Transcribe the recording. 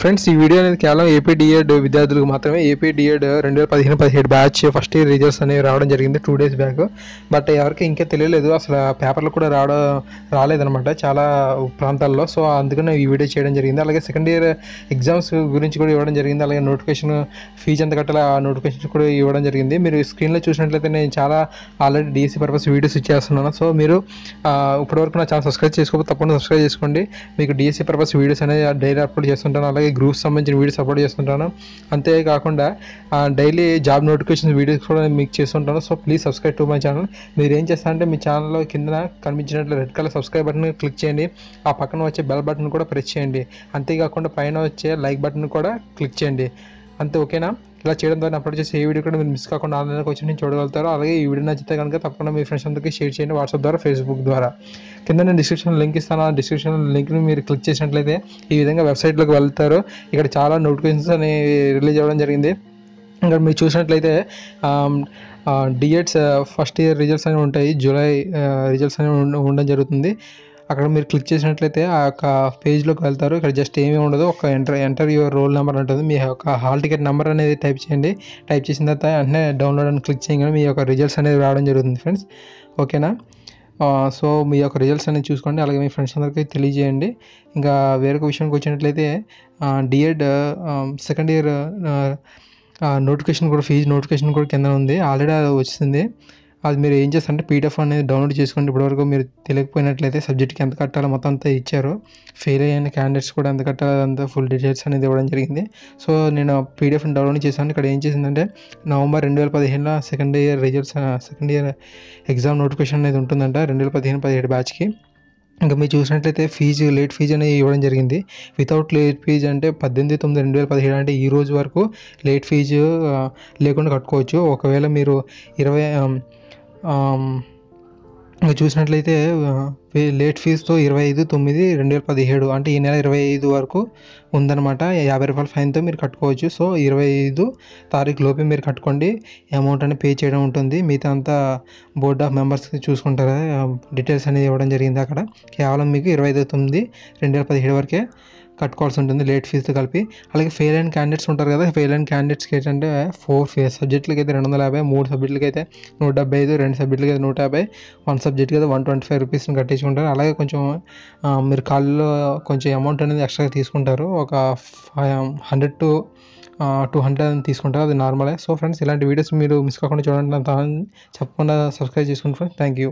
Friends ఈ video అనేది కేవలం ఏపీ డిఎడ్ విద్యార్థులకు మాత్రమే. ఏపీ డిఎడ్ రెండు వేల పదిహేను పదిహేడు బ్యాచ్ ఫస్ట్ ఇయర్ రిజల్ట్స్ అనేవి రావడం జరిగింది టూ డేస్ బ్యాక్ బట్ ఎవరికి ఇంకా తెలియలేదు. అసలు పేపర్లు కూడా రావడం రాలేదనమాట చాలా ప్రాంతాల్లో. సో అందుకనే ఈ వీడియో చేయడం జరిగింది. అలాగే సెకండ్ ఇయర్ ఎగ్జామ్స్ గురించి కూడా ఇవ్వడం జరిగింది. అలాగే నోటిఫికేషన్ ఫీజు ఎంత కట్టాలి ఆ నోటిఫికేషన్ కూడా ఇవ్వడం జరిగింది. మీరు స్క్రీన్లో చూసినట్లయితే నేను చాలా ఆల్రెడీ డిఎస్సీ పర్పస్ వీడియోస్ ఇచ్చేస్తున్నాను. సో మీరు ఇప్పటివరకు నా ఛానల్ సబ్స్క్రైబ్ చేసుకోకపోతే తప్పకుండా సబ్స్క్రైబ్ చేసుకోండి. మీకు డిఎస్సీ పర్పస్ వీడియోస్ అనేది డైలీ అప్లోడ్ చేస్తుంటాను. అలాగే గ్రూప్స్ సంబంధించిన వీడియోస్ అప్లోడ్ చేస్తుంటాను. అంతేకాకుండా డైలీ జాబ్ నోటిఫికేషన్ వీడియోస్ కూడా మీకు చేస్తుంటాను. So please subscribe to my channel మీరు ఏం చేస్తారంటే మీ ఛానల్లో కింద కనిపించినట్లు red colour subscribe button click చేయండి. ఆ పక్కన వచ్చే బెల్ బటన్ కూడా ప్రెస్ చేయండి. అంతేకాకుండా పైన వచ్చే లైక్ బటన్ కూడా క్లిక్ చేయండి. అంతే ఓకేనా ఇలా చేయడం ద్వారా అప్లోడ్ చేసే ఏ వీడియో కూడా మీరు మిస్ కాకుండా ఆన్లైన్కి వచ్చి నేను చూడగలుగుతారు అలాగే ఈ వీడియో నచ్చితే కనుక తప్పకుండా మీ ఫ్రెండ్స్ అందరికీ షేర్ చేయండి వాట్సాప్ ద్వారా ఫేస్బుక్ ద్వారా. కింద నేను డిస్క్రిప్షన్ లింక్ ఇస్తాను. ఆ డిస్క్రిప్షన్ లింక్ని మీరు క్లిక్ చేసినట్లయితే ఈ విధంగా వెబ్సైట్లోకి వెళ్తారు. ఇక్కడ చాలా నోటిఫికేషన్స్ అనేవి రిలీజ్ అవ్వడం జరిగింది. ఇక్కడ మీరు చూసినట్లయితే డిఎడ్స్ ఫస్ట్ ఇయర్ రిజల్ట్స్ అనేవి ఉంటాయి. జూలై రిజల్ట్స్ అనేవి ఉండడం జరుగుతుంది. అక్కడ మీరు క్లిక్ చేసినట్లయితే ఆ యొక్క పేజ్లోకి వెళ్తారు. ఇక్కడ జస్ట్ ఏమీ ఉండదు. ఒక enter enter your roll number ఉంటుంది. మీ యొక్క హాల్ టికెట్ నెంబర్ అనేది టైప్ చేయండి. టైప్ చేసిన తర్వాత వెంటనే డౌన్లోడ్ అని క్లిక్ చేయగానే మీ యొక్క రిజల్ట్స్ అనేది రావడం జరుగుతుంది ఫ్రెండ్స్ ఓకేనా సో మీ యొక్క రిజల్ట్స్ అనేది చూసుకోండి. అలాగే మీ ఫ్రెండ్స్ అందరికీ తెలియజేయండి. ఇంకా వేరొక విషయానికి వచ్చినట్లయితే డిఎడ్ సెకండ్ ఇయర్ నోటిఫికేషన్ కూడా ఫీజు నోటిఫికేషన్ కూడా కింద ఉంది. ఆల్రెడీ అది వచ్చింది అది మీరు ఏం చేస్తారంటే పీడిఎఫ్ అనేది డౌన్లోడ్ చేసుకోండి. ఇప్పటివరకు మీరు తెలియకపోయినట్లయితే సబ్జెక్ట్కి ఎంత కట్టాలో మొత్తం అంతా ఇచ్చారు. ఫెయిల్ అయిన క్యాండిడేట్స్ కూడా ఎంత కట్టాలో అంతా ఫుల్ డీటెయిల్స్ అనేది ఇవ్వడం జరిగింది. సో నేను పీడిఎఫ్ని డౌన్లోడ్ చేశాను. ఇక్కడ ఏం చేసిందంటే నవంబర్ రెండు వేల పదిహేనులో second year results second year exam notification అనేది ఉంటుందంట రెండు వేల పదిహేను పదిహేడు బ్యాచ్కి ఇంకా మీరు చూసినట్లయితే ఫీజు లేట్ ఫీజు అనేది ఇవ్వడం జరిగింది. వితౌట్ లేట్ ఫీజు అంటే పద్దెనిమిది తొమ్మిది రెండు వేల పదిహేడు అంటే ఈ రోజు వరకు లేట్ ఫీజు లేకుండా కట్టుకోవచ్చు. ఒకవేళ మీరు ఇరవై చూసినట్లయితే లేట్ ఫీజుతో ఇరవై ఐదు తొమ్మిది రెండు వేల పదిహేడు అంటే ఈ నెల ఇరవై ఐదు వరకు ఉందన్నమాట. యాభై రూపాయల ఫైన్తో మీరు కట్టుకోవచ్చు. సో ఇరవై ఐదు తారీఖు లోపే మీరు కట్టుకోండి. అమౌంట్ అనేది పే చేయడం ఉంటుంది. మిగతా అంతా బోర్డ్ ఆఫ్ మెంబర్స్ చూసుకుంటారు? డీటెయిల్స్ అనేది ఇవ్వడం జరిగింది అక్కడ. కేవలం మీకు ఇరవై ఐదు తొమ్మిది రెండు వేల పదిహేడు వరకే కట్టుకోవాల్సి ఉంటుంది లేట్ ఫీజుతో కలిపి. అలాగే ఫెయిల్ అయిన క్యాండిడేట్స్ ఉంటారు కదా ఫెయిల్ అయిన క్యాండిడేట్స్కి ఏంటంటే ఫోర్ సబ్జెక్టులకి అయితే రెండు వందల యాభై మూడు సబ్జెక్టులకి అయితే నూట డెబ్బై ఐదు రెండు సబ్జెక్టులకి అయితే నూట యాభై వన్ సబ్జెక్ట్కి అయితే వన్ ట్వంటీ ఫైవ్ రూపీస్ని కట్టించుకుంటారు. అలాగే కొంచెం మీరు కాల్లో కొంచెం అమౌంట్ అనేది ఎక్స్ట్రాగా తీసుకుంటారు. ఒక హండ్రెడ్ టు టూ హండ్రెడ్ అని తీసుకుంటారు. అది నార్మలే సో ఫ్రెండ్స్ ఇలాంటి వీడియోస్ మీరు మిస్ కాకుండా చూడండి. తప్పకుండా చెప్పకుండా సబ్స్క్రైబ్ చేసుకోండి ఫ్రెండ్స్ థ్యాంక్ యూ